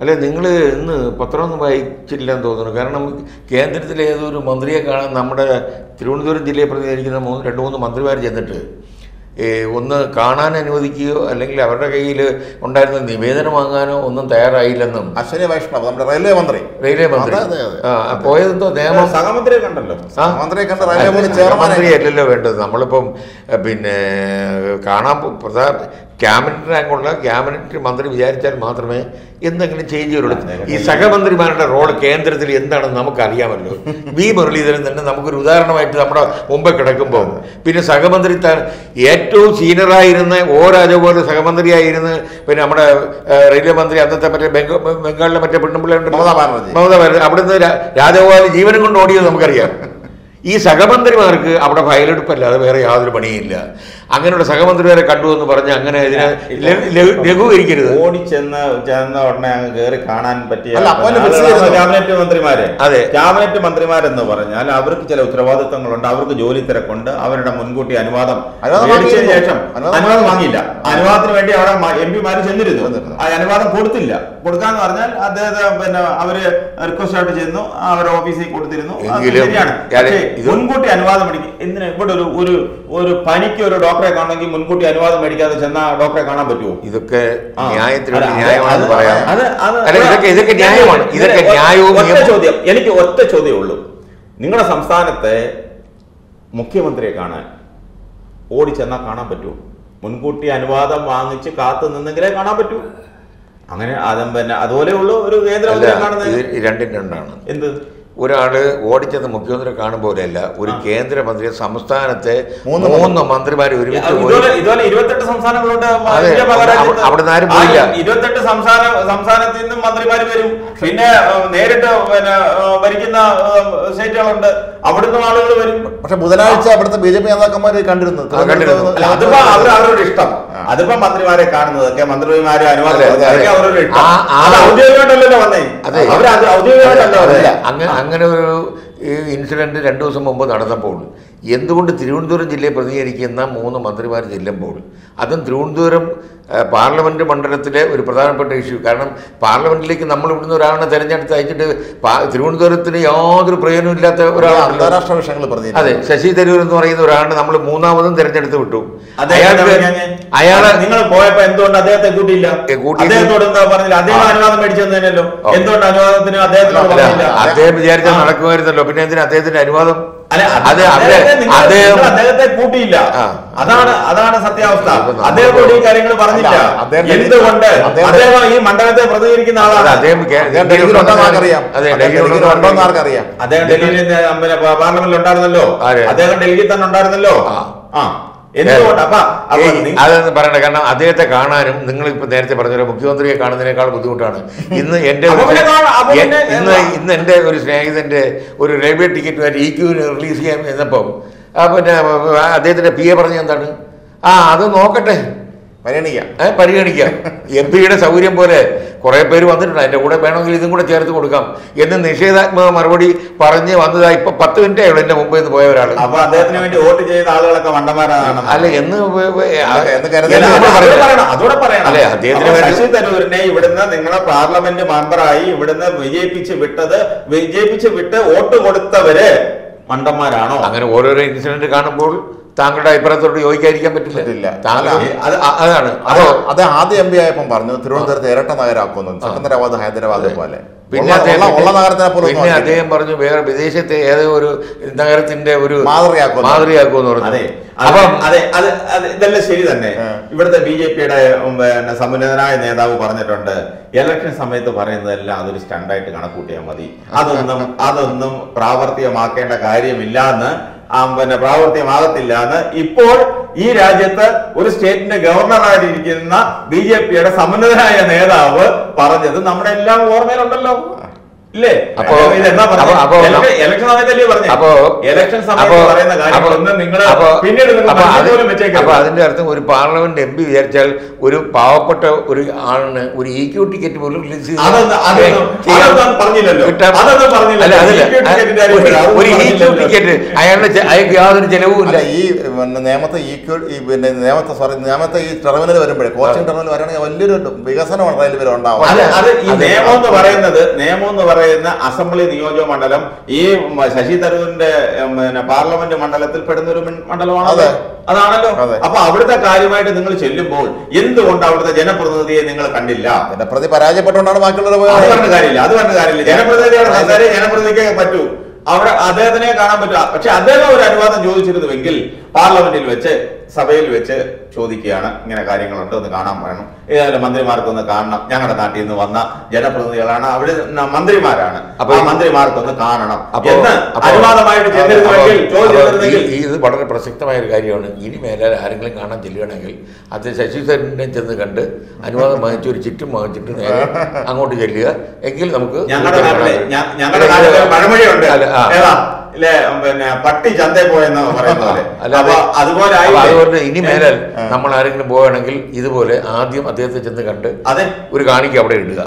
അല്ലെ നിങ്ങൾ ഇന്ന് പത്രമൊന്നും വായിച്ചില്ലെന്ന് തോന്നുന്നു. കാരണം കേന്ദ്രത്തിലെ ഏതൊരു മന്ത്രിയെ കാണാൻ നമ്മുടെ തിരുവനന്തപുരം ജില്ലയെ പ്രതിനിധീകരിക്കുന്ന മൂന്ന് രണ്ട് മൂന്ന് മന്ത്രിമാർ ചെന്നിട്ട് ഒന്ന് കാണാൻ അനുവദിക്കുകയോ അല്ലെങ്കിൽ അവരുടെ കയ്യിൽ ഉണ്ടായിരുന്ന നിവേദനം വാങ്ങാനോ ഒന്നും തയ്യാറായില്ലെന്നും. അശ്വനി വൈഷ്ണവ് നമ്മുടെ റെയിൽവേ മന്ത്രി. റെയിൽവേ മന്ത്രി. പോയതെന്തോ നിയമം? സഹമന്ത്രിയെ കണ്ടല്ലോ. ആ? മന്ത്രിയെ കണ്ട റെയിൽവേ മന്ത്രി ചെയർമാൻ മന്ത്രിയല്ലല്ലോ വേണ്ടത്. നമ്മളിപ്പം പിന്നെ കാണാൻ പ്രധാന ക്യാബിനറ്റ് റാങ്കുള്ള ക്യാബിനറ്റ് മന്ത്രി വിചാരിച്ചാൽ മാത്രമേ എന്തെങ്കിലും ചേഞ്ച് വരുള്ളൂ. ഈ സഹമന്ത്രിമാരുടെ റോൾ കേന്ദ്രത്തിൽ എന്താണെന്ന് നമുക്ക് അറിയാമല്ലോ വി മുരളീധരൻ തന്നെ നമുക്കൊരു ഉദാഹരണമായിട്ട് നമ്മുടെ മുമ്പ് കിടക്കുമ്പോൾ പിന്നെ സഹമന്ത്രി താൻ ഏറ്റവും സീനിയറായിരുന്ന ഓ രാജഗോപാൽ സഹമന്ത്രിയായിരുന്ന പിന്നെ നമ്മുടെ റെയിൽവേ മന്ത്രി അന്നത്തെ മറ്റേ ബംഗ- ബംഗാളിലെ മറ്റേ പെണ്ണുമ്പിള്ളേ മമതാ ബാനർജി. മമതാ ബാനർജി. അവിടുന്ന് രാജഗോപാൽ ജീവനും കൊണ്ട് ഓടിയത് നമുക്കറിയാം. ഈ സഹമന്ത്രിമാർക്ക് അവിടെ ഫയലെടുപ്പല്ലാതെ വേറെ യാതൊരു പണിയില്ല അങ്ങനെയുള്ള സഹമന്ത്രിമാരെ കണ്ടു എന്ന് പറഞ്ഞ് അങ്ങനെ ഇതിനെ ലഘൂകരിക്കരുത്. ഓടി ചെന്ന് ചെന്ന ഉടനെ അങ്ങ് കയറി കാണാൻ പറ്റിയ. ക്യാബിനറ്റ് മന്ത്രിമാരെ. അതെ. ക്യാബിനറ്റ് മന്ത്രിമാരെന്ന് പറഞ്ഞാൽ അവർക്ക് ചില ഉത്തരവാദിത്തങ്ങളുണ്ട്. അവർക്ക് ജോലി തിരക്കുണ്ട്. അവരുടെ മുൻകൂട്ടി അനുവാദം അനുവാദം മേടിച്ചതിന്. ശേഷം അനുവാദം വാങ്ങിയില്ല. അനുവാദത്തിന് വേണ്ടി അവിടെ എം പിമാര് ചെന്നിരുന്നു. അനുവാദം കൊടുത്തില്ല. കൊടുക്കാന്ന് പറഞ്ഞാൽ അദ്ദേഹത്തെ പിന്നെ അവർ റിക്വസ്റ്റ് ആയിട്ട് ചെന്നു അവരുടെ ഓഫീസിൽ കൊടുത്തിരുന്നു. ശരിയാണ്. പക്ഷേ മുൻകൂട്ടി അനുവാദം മേടിക്കും എന്തിനാ ഇവിടെ ഒരു ഒരു ഒരു പനിക്ക് ഒരു ഡോക്ടറെ കാണണമെങ്കിൽ മുൻകൂട്ടി അനുവാദം മേടിക്കാതെ ചെന്ന ഡോക്ടറെ കാണാൻ പറ്റുമോ? ഇതൊക്കെ ചോദ്യം. എനിക്ക് ഒറ്റ ചോദ്യമേ ഉള്ളൂ. നിങ്ങളുടെ സംസ്ഥാനത്തെ മുഖ്യമന്ത്രിയെ കാണാൻ ഓടി ചെന്നാൽ കാണാൻ പറ്റുമോ? മുൻകൂട്ടി അനുവാദം വാങ്ങിച്ച് കാത്തു നിന്നെങ്കിലേ കാണാൻ പറ്റൂ. അങ്ങനെ അതും പിന്നെ അതുപോലെയുള്ള ഒരു കേന്ദ്രം രണ്ടും രണ്ടാണ്. എന്ത്? ഒരാൾ ഓടിച്ചെന്ന് മുഖ്യമന്ത്രി കാണും പോലെയല്ല ഒരു കേന്ദ്രമന്ത്രി സംസ്ഥാനത്തെ മൂന്ന് മന്ത്രിമാരെ മന്ത്രിമാർ ഒരുമിച്ച് പോയി ഇതുപോലെ ഇരുപത്തെട്ട് സംസ്ഥാനങ്ങളുണ്ട്. അവിടെ നിന്ന് ആരും പോയില്ല. ഇരുപത്തെട്ട് സംസ്ഥാന സംസ്ഥാനത്തിൽ നിന്നും മന്ത്രിമാർ വരും. പിന്നെ നേരിട്ട് പിന്നെ ഭരിക്കുന്ന സ്റ്റേറ്റുകളുണ്ട്. അവിടുന്ന് ആളുകൾ വരും. പക്ഷെ ബുധനാഴ്ച അവിടുത്തെ ബി ജെ പി നേതാക്കന്മാര് കണ്ടിരുന്നു. അതിപ്പോ അവർ അവരുടെ ഇഷ്ടം. അതിപ്പോ മന്ത്രിമാരെ കാണുന്നതൊക്കെ മന്ത്രിമാരെ അനുവാദം. അവരുടെ ഇഷ്ടം. ആ- ആ- അത് ഔദ്യോഗികമായിട്ടല്ലല്ലോ വന്നേ? അതെ. അവർ ഔദ്യോഗികമായിട്ടല്ലോ അതെ, അങ്ങനെ അങ്ങനെ ഒരു ഇൻസിഡന്റ് രണ്ട് ദിവസം മുമ്പ് നടന്നപ്പോൾ. എന്തുകൊണ്ട് തിരുവനന്തപുരം ജില്ലയെ പ്രതികരിക്കുന്ന മൂന്ന് മന്ത്രിമാർ ചെല്ലുമ്പോൾ? അതും തിരുവനന്തപുരം പാർലമെന്റ് പാർലമെന്റ് മണ്ഡലത്തിലെ ഒരു പ്രധാനപ്പെട്ട ഇഷ്യൂ. കാരണം പാർലമെന്റിലേക്ക് നമ്മൾ ഇവിടുന്ന് ഒരാളിനെ തിരഞ്ഞെടുത്ത് അയച്ചിട്ട് തിരുവനന്തപുരത്തിന് യാതൊരു പ്രയോജനമില്ലാത്ത ഒരാളാണ് അന്താരാഷ്ട്ര വിഷയങ്ങൾ അതെ ശശി തരൂർ എന്ന് പറയുന്ന ഒരാളെ നമ്മൾ മൂന്നാമതും തിരഞ്ഞെടുത്ത് വിട്ടു. അയാളെ നിങ്ങൾ പോയപ്പോ എന്തുകൊണ്ട് അദ്ദേഹത്തെ കൂട്ടിയില്ല? കൂട്ടിയില്ല. അദ്ദേഹത്തോട് എന്താ പറഞ്ഞില്ല? അദ്ദേഹം ആ. അനുവാദം മേടിച്ചു തന്നേനല്ലോ ഓ. എന്തുകൊണ്ട് അനുവാദത്തിന് അദ്ദേഹത്തിനോട് പറഞ്ഞില്ല? അദ്ദേഹം വിചാരിച്ചാൽ. നടക്കുമായിരുന്നല്ലോ. പിന്നെ എന്തിനാ അദ്ദേഹത്തിന്റെ അനുവാദം അല്ല, അത് നിങ്ങൾ- അദ്ദേഹത്തെ കൂട്ടിയില്ല. അതാണ് അതാണ് സത്യാവസ്ഥ. അദ്ദേഹത്തോട് ഈ കാര്യങ്ങൾ പറഞ്ഞില്ല. എന്തുകൊണ്ട്? അദ്ദേഹം- ഈ മണ്ഡലത്തെ പ്രതികരിക്കുന്ന ആളാണ്. അദ്ദേഹം അദ്ദേഹം അതെ ഡൽഹിയിൽ പാർലമെന്റിൽ ഉണ്ടായിരുന്നല്ലോ? അദ്ദേഹം ഡൽഹിയിൽ തന്നെ ഉണ്ടായിരുന്നല്ലോ. ആ. എന്തുകൊണ്ട്? അപ്പൊ ഏയ്, പറയണ്ട. കാരണം അദ്ദേഹത്തെ കാണാനും നിങ്ങൾ ഇപ്പൊ നേരത്തെ പറഞ്ഞ മുഖ്യമന്ത്രിയെ കാണുന്നതിനേക്കാൾ ബുദ്ധിമുട്ടാണ്. ഇന്ന് എന്റെ ഇന്ന് ഇന്ന് എന്റെ ഒരു സ്നേഹിതന്റെ ഒരു റെയിൽവേ ടിക്കറ്റ് ഇ ക്യൂവിന് റിലീസ് ചെയ്യാൻ എന്നപ്പം പിന്നെ അദ്ദേഹത്തിന്റെ പി എ പറഞ്ഞ എന്താണ്? ആ അത് നോക്കട്ടെ. പരിഗണിക്കാം. പരിഗണിക്കാം. എം പിയുടെ സൗകര്യം പോലെ കുറെ പേര് വന്നിട്ടുണ്ട്. അതിന്റെ കൂടെ വേണമെങ്കിൽ ഇതും കൂടെ ചേർത്ത് കൊടുക്കാം എന്ന് നിഷേധാത്മക മറുപടി പറഞ്ഞ് വന്നതാ ഇപ്പൊ പത്ത് മിനിറ്റേ ഉള്ളൂ എന്റെ മുമ്പ് നിന്ന് പോയ ഒരാൾ അപ്പൊ അദ്ദേഹത്തിന് വേണ്ടി വോട്ട് ചെയ്ത ആളുകളൊക്കെ മണ്ടന്മാരാണ് അല്ല എന്ന് അല്ല, അദ്ദേഹത്തിന് ശശി തരൂരിനെ ഇവിടുന്ന് നിങ്ങളെ പാർലമെന്റ് മെമ്പറായി ഇവിടുന്ന് വിജയിപ്പിച്ച് വിട്ടത് വിജയിപ്പിച്ച് വിട്ട് വോട്ട് കൊടുത്തവര് മണ്ടന്മാരാണോ അങ്ങനെ ഓരോരോ ഇൻസിഡന്റ് കാണുമ്പോൾ താങ്കളുടെ അഭിപ്രായത്തോട് യോജിക്കാതിരിക്കാൻ പറ്റില്ല. അതാണ്. അത് അത് ആദ്യം എം പി ആയപ്പം പറഞ്ഞു തിരുവനന്തപുരത്ത് ഇരട്ട നഗരമാക്കുന്നു സെക്കന്ദരാബാദ് ഹൈദരാബാദ് പോലെ. പിന്നെ ഉള്ള- നഗരത്തിനെ പോലെ പിന്നെ അദ്ദേഹം പറഞ്ഞു വേറെ വിദേശത്തെ ഏതോ ഒരു നഗരത്തിന്റെ ഒരു മാതൃകയാക്കും മാതൃകയാക്കുമെന്ന് അതെ പറഞ്ഞു. അത്. അപ്പം അതെ അത് ഇതെല്ലാം ശരി തന്നെ. ഇവിടുത്തെ ബി ജെ പിയുടെ പിന്നെ സമുന്നതനായ നേതാവ് പറഞ്ഞിട്ടുണ്ട് ഇലക്ഷൻ സമയത്ത് പറയുന്നതെല്ലാം അതൊരു സ്റ്റണ്ടായിട്ട് കണക്കൂട്ടിയാൽ മതി. അതൊന്നും അതൊന്നും പ്രാവർത്തികമാക്കേണ്ട കാര്യമില്ല എന്ന് പിന്നെ പ്രാവർത്തികമാകത്തില്ല എന്ന് ഇപ്പോൾ ഈ രാജ്യത്ത് ഒരു സ്റ്റേറ്റിന്റെ ഗവർണറായിട്ടിരിക്കുന്ന ബി ജെ പിയുടെ സമുന്നതനായ നേതാവ് പറഞ്ഞത് നമ്മുടെ എല്ലാം ഓർമ്മയിലുണ്ടല്ലോ. അതിന്റെ അർത്ഥം ഒരു പാർലമെന്റ് എം പി വിചാരിച്ചാൽ ഒരു പാവപ്പെട്ട ഒരു ആളിന് ഒരു ഇ ക്യൂ ടിക്കറ്റ് പോലും കാര്യം ഒരു- ഇ ക്യൂ. ടിക്കറ്റ് അയാളുടെ അയാൾക്ക് യാതൊരു ചെലവും ഇല്ല. ഈ നിയമത്തെ നേമത്തെ ഈ ക്യൂ- ഈ പിന്നെ നിയമത്തെ സോറി നിയമത്തെ ഈ ടെർമിനൽ വരുമ്പോഴേ കോച്ചിങ് ടെർമിനൽ വരാണെങ്കിൽ വലിയൊരു വികസനമാണ് റെയിൽവേയിൽ ഉണ്ടാവും. നിയമം എന്ന് പറയുന്നത് നിയമം എന്ന് പറയുന്ന അസംബ്ലി നിയോജക മണ്ഡലം ഈ ശശി തരൂരിന്റെ പിന്നെ പാർലമെന്റ് മണ്ഡലത്തിൽ പെടുന്ന ഒരു മണ്ഡലമാണ് അതാണല്ലോ. അതെ. അപ്പൊ അവിടുത്തെ കാര്യമായിട്ട് നിങ്ങൾ ചെല്ലുമ്പോൾ എന്തുകൊണ്ട് അവിടുത്തെ ജനപ്രതിനിധിയെ നിങ്ങൾ കണ്ടില്ല? ജനപ്രതി പ്രതി പരാജയപ്പെട്ടുകൊണ്ടാണ് ബാക്കിയുള്ളവർ അത് പറഞ്ഞ കാര്യമില്ല അത് പറഞ്ഞ കാര്യമില്ല. ജനപ്രതിനിധിയുടെ സംസാരം ജനപ്രതിനിധിക്ക് പറ്റൂ. അവിടെ അദ്ദേഹത്തിനെ കാണാൻ പറ്റില്ല പക്ഷെ അദ്ദേഹം ഒരു അനുവാദം ചോദിച്ചിരുന്നുവെങ്കിൽ പാർലമെന്റിൽ വെച്ച് സഭയിൽ വെച്ച് ചോദിക്കുകയാണ് ഇങ്ങനെ കാര്യങ്ങളുണ്ട് ഒന്ന് കാണാൻ വേണം ഏതായാലും മന്ത്രിമാർക്കൊന്ന് കാണണം. ഞങ്ങളുടെ നാട്ടിൽ നിന്ന് വന്ന ജനപ്രതിനിധികളാണ്. അവിടെ മന്ത്രിമാരാണ്. അപ്പൊ ആ മന്ത്രിമാർക്കൊന്ന് കാണണം. എന്ന് അനുവാദമായിട്ട് ചെന്നിരുന്നുവെങ്കിൽ ഇത് വളരെ പ്രസക്തമായ ഒരു കാര്യമാണ്. ഇനി മേലാൽ ആരെങ്കിലും കാണാൻ ചെല്ലുകയാണെങ്കിൽ അത് ശശി തരൂരിനെ ചെന്ന് കണ്ട് അനുവാദം വാങ്ങിച്ച് ഒരു ചുറ്റും വാങ്ങിച്ചിട്ട് നേരെ അങ്ങോട്ട് ചെല്ലുക. എങ്കിൽ നമുക്ക് ഞങ്ങളുടെ നാട്ടിലെ ഞങ്ങളുടെ നാട്ടിലെ പഴമൊഴിയുണ്ട്. ഇല്ലേ പിന്നെ പട്ടി ചന്തയിൽ പോയെന്ന് പറയുന്ന പോലെ. അല്ലാതെ അപ്പൊ അതുപോലെ അതുകൊണ്ട് ഇനി മേലെ നമ്മൾ ആരെങ്കിലും പോവുകയാണെങ്കിൽ ഇതുപോലെ ആദ്യം അദ്ദേഹത്തെ ചെന്ന് കണ്ട് അതെ. ഒരു കാണിക്ക അവിടെ ഇടുക.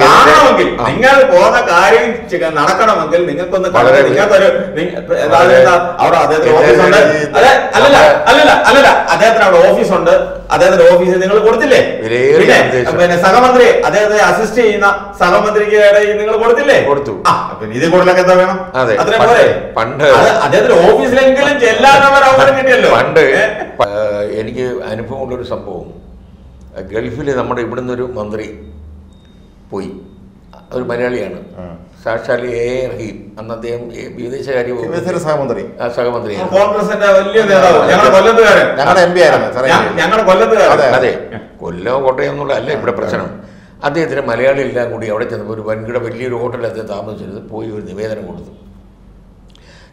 കാണണമെങ്കിൽ. നിങ്ങൾ പോകുന്ന കാര്യം നടക്കണമെങ്കിൽ നിങ്ങൾക്കൊന്ന് നിങ്ങൾക്കൊരു അവിടെ അദ്ദേഹത്തിന് വളരെ ഓഫീസുണ്ട്. അല്ലല്ല അല്ലല്ല അല്ലല്ല. അദ്ദേഹത്തിന് അവിടെ ഓഫീസുണ്ട്. അദ്ദേഹത്തിന്റെ ഓഫീസിൽ നിങ്ങൾ കൊടുത്തില്ലേ? പിന്നെ. സഹമന്ത്രി അദ്ദേഹത്തെ അസിസ്റ്റ് ചെയ്യുന്ന സഹമന്ത്രിക്ക് നിങ്ങൾ കൊടുത്തില്ലേ? കൊടുത്തു. പിന്നെ ഇതിൽ കൂടുതലൊക്കെ എന്താ വേണം? അതെ. അത്രയും പണ്ട്- അദ്ദേഹത്തിന്റെ ഓഫീസിലെങ്കിലും ചെല്ലാത്തവർ അവസരം കിട്ടിയല്ലോ പണ്ട് എനിക്ക് അനുഭവമുള്ള ഒരു അനുഭവമുള്ളൊരു സംഭവം. ഗൾഫിൽ നമ്മുടെ ഇവിടുന്ന് ഒരു മന്ത്രി പോയി. ഒരു മലയാളിയാണ്. സാക്ഷാൽ എ എ റഹീം. അന്ന് അദ്ദേഹം വിദേശകാര്യ സഹമന്ത്രി. സഹമന്ത്രിയാണ്. കോൺഗ്രസിന്റെ വലിയ നേതാവ്. ഞങ്ങളുടെ കൊല്ലത്തുകാരൻ. ഞങ്ങളുടെ എം പി ആയിരുന്നു ഞങ്ങളുടെ കൊല്ലത്തുകാരൻ. അതെ. കൊല്ലം കോട്ടയം എന്നുള്ള അല്ല ഇവിടെ പ്രശ്നം. അദ്ദേഹത്തിന് മലയാളി എല്ലാം കൂടി അവിടെ ചെന്നപ്പോൾ ഒരു വൻകിട വലിയൊരു ഹോട്ടലിൽ അദ്ദേഹം താമസിച്ചിരുന്നത് പോയി ഒരു നിവേദനം കൊടുത്തു.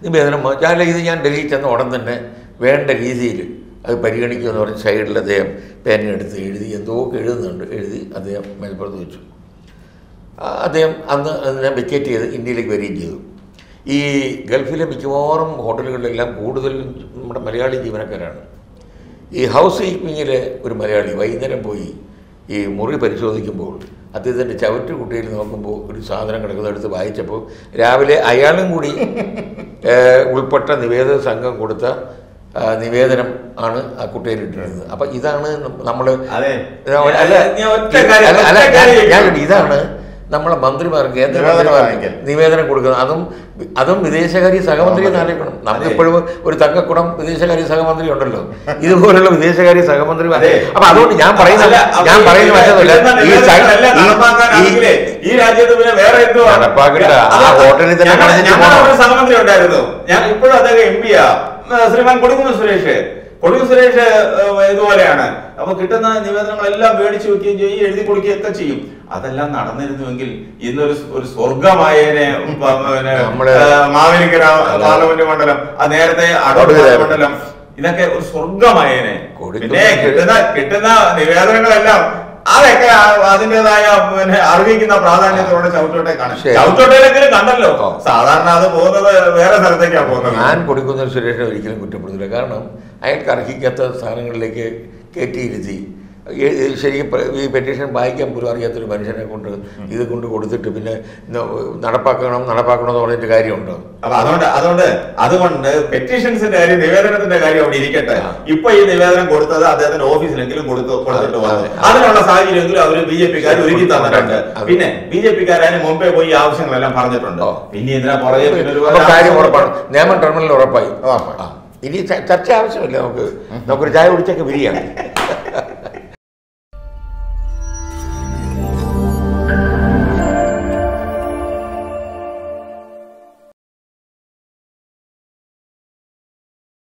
നിവേദനം ഞാൻ ഇത് ഞാൻ ഡൽഹി ചെന്ന ഉടൻ തന്നെ വേണ്ട രീതിയിൽ അത് പരിഗണിക്കുമെന്ന് പറഞ്ഞ് സൈഡിൽ അദ്ദേഹം പേനെടുത്ത് എഴുതി എന്തോ എഴുതുന്നുണ്ട്. എഴുതി അദ്ദേഹം മേൽപ്പുറത്ത് വെച്ചു. അദ്ദേഹം അന്ന് അതിനെ വെക്കേറ്റ് ചെയ്ത് ഇന്ത്യയിലേക്ക് വരികയും ചെയ്തു. ഈ ഗൾഫിലെ മിക്കവാറും ഹോട്ടലുകളിലെല്ലാം കൂടുതലും നമ്മുടെ മലയാളി ജീവനക്കാരാണ്. ഈ ഹൗസ് കീപ്പിങ്ങിലെ ഒരു മലയാളി വൈകുന്നേരം പോയി ഈ മുറി പരിശോധിക്കുമ്പോൾ അദ്ദേഹത്തിന്റെ ചവിറ്റ് കുട്ടിയിൽ നോക്കുമ്പോൾ ഒരു സാധനം കിടക്കുന്നത് എടുത്ത് വായിച്ചപ്പോൾ രാവിലെ അയാളും കൂടി ഉൾപ്പെട്ട നിവേദന സംഘം കൊടുത്ത നിവേദനം ആണ് ആ കുട്ടിയിൽ ഇട്ടിരുന്നത്. അപ്പം ഇതാണ് നമ്മൾ. അല്ല അല്ല, ഞാൻ ഇതാണ് നമ്മളെ മന്ത്രിമാർ കേന്ദ്ര നിവേദനം കൊടുക്കുന്നത്. അതും അതും വിദേശകാര്യ സഹമന്ത്രി എന്ന് ആലോചിക്കണം നമുക്ക് ഇപ്പോഴും ഒരു തങ്കക്കുടം വിദേശകാര്യ സഹമന്ത്രി ഉണ്ടല്ലോ. ഇതുപോലുള്ള വിദേശകാര്യ സഹമന്ത്രി. അപ്പൊ അതുകൊണ്ട് ഞാൻ പറയുന്നത് ഞാൻ പറയുന്ന മറ്റൊന്നുമില്ല. ഈ രാജ്യത്ത് പിന്നെ വേറെ ആ ഹോട്ടലിൽ തന്നെ സഹമന്ത്രി ഉണ്ടായിരുന്നു. ഞാൻ ഇപ്പോഴും അദ്ദേഹം എം പിയാ ശ്രീമാൻ കൊടുക്കുന്നു സുരേഷ്. ഏഹ്, ഇതുപോലെയാണ്. അപ്പൊ കിട്ടുന്ന നിവേദനങ്ങളെല്ലാം മേടിച്ചു വെക്കുകയും ചെയ്യും എഴുതി കൊടുക്കുകയും ഒക്കെ ചെയ്യും. അതെല്ലാം നടന്നിരുന്നുവെങ്കിൽ ഇന്നൊരു ഒരു സ്വർഗമായേനെ മാവേലിക്കര പാർലമെന്റ് മണ്ഡലം ആ നേരത്തെ. മണ്ഡലം ഇതൊക്കെ ഒരു സ്വർഗമായേനെ പിന്നെ കിട്ടുന്ന കിട്ടുന്ന നിവേദനങ്ങളെല്ലാം അതൊക്കെ അതിന്റേതായ പിന്നെ അറിയിക്കുന്ന പ്രാധാന്യത്തോടെ ചവിട്ടോട്ടെ കാണാം. ശരി. ചവിട്ടോട്ടയിലെങ്കിലും കണ്ടല്ലോ. സാധാരണ അത് പോകുന്നത് വേറെ സ്ഥലത്തേക്കാണ് പോകുന്നത്. ഞാൻ കൊടുക്കുന്ന സുരേഷിനെ ഒരിക്കലും കുറ്റപ്പെടുത്തില്ല. കാരണം അയാൾക്ക് അർഹിക്കാത്ത സാധനങ്ങളിലേക്ക് കയറ്റിയിരുത്തി ശരിക്കും ഈ പെറ്റീഷൻ വായിക്കാൻ പോലും അറിയാത്തൊരു മനുഷ്യനെ കൊണ്ട് ഇത് കൊണ്ട് കൊടുത്തിട്ട് പിന്നെ നടപ്പാക്കണം നടപ്പാക്കണം എന്ന് പറഞ്ഞിട്ട് കാര്യമുണ്ടോ? അപ്പൊ അതുകൊണ്ട് അതുകൊണ്ട് അതുകൊണ്ട് പെറ്റീഷൻസിന്റെ കാര്യം നിവേദനത്തിന്റെ കാര്യം അവിടെ ഇരിക്കട്ടെ. ഇപ്പൊ ഈ നിവേദനം കൊടുത്തത് അദ്ദേഹത്തിന്റെ ഓഫീസിലെങ്കിലും കൊടുത്തു കൊടുത്തിട്ട്. അതിനുള്ള സാഹചര്യമെങ്കിലും അവർ ബി ജെ പിക്കാർ ഒരുക്കി തന്നിട്ടുണ്ട്. പിന്നെ ബി ജെ പിക്കാരും മുമ്പേ പോയി ഈ ആവശ്യങ്ങളെല്ലാം പറഞ്ഞിട്ടുണ്ടോ. പിന്നെ ഇതിനെ പുറകെ കാര്യം ഉറപ്പാണ്. നിയമം ടെർമിനൽ ഉറപ്പായി. ഇനി ചർച്ച ആവശ്യമില്ല നമുക്ക്. നമുക്കൊരു ചായ കുടിച്ചൊക്കെ വിരിയാണ്